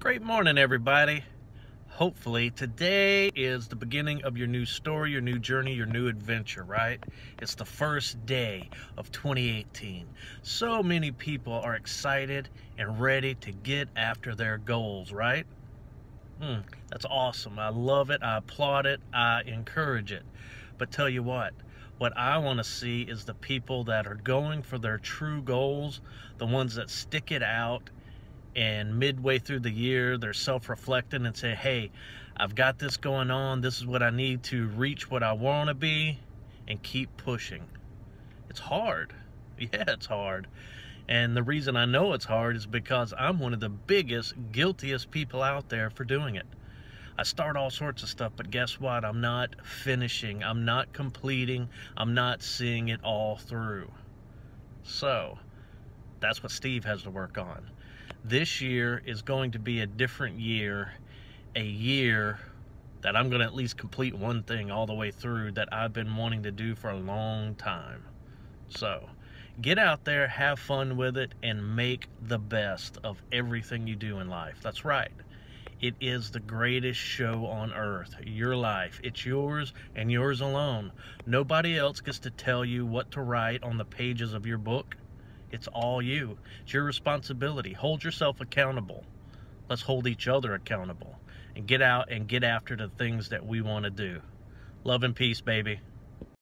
Great morning, everybody. Hopefully, today is the beginning of your new story, your new journey, your new adventure, right? It's the first day of 2018. So many people are excited and ready to get after their goals, right? Hmm, that's awesome. I love it. I applaud it. I encourage it. But tell you what, what I want to see is the people that are going for their true goals, the ones that stick it out and midway through the year they're self-reflecting and say hey i've got this going on this is what i need to reach what i want to be and keep pushing it's hard yeah it's hard and the reason i know it's hard is because i'm one of the biggest guiltiest people out there for doing it I start all sorts of stuff, but guess what? I'm not finishing. I'm not completing. I'm not seeing it all through. So, that's what Steve has to work on this year is going to be a different year, a year that I'm going to at least complete one thing all the way through that I've been wanting to do for a long time. So, get out there, have fun with it, and make the best of everything you do in life. That's right. It is the greatest show on earth. Your life. It's yours and yours alone. Nobody else gets to tell you what to write on the pages of your book. It's all you. It's your responsibility. Hold yourself accountable. Let's hold each other accountable and get out and get after the things that we want to do. Love and peace, baby.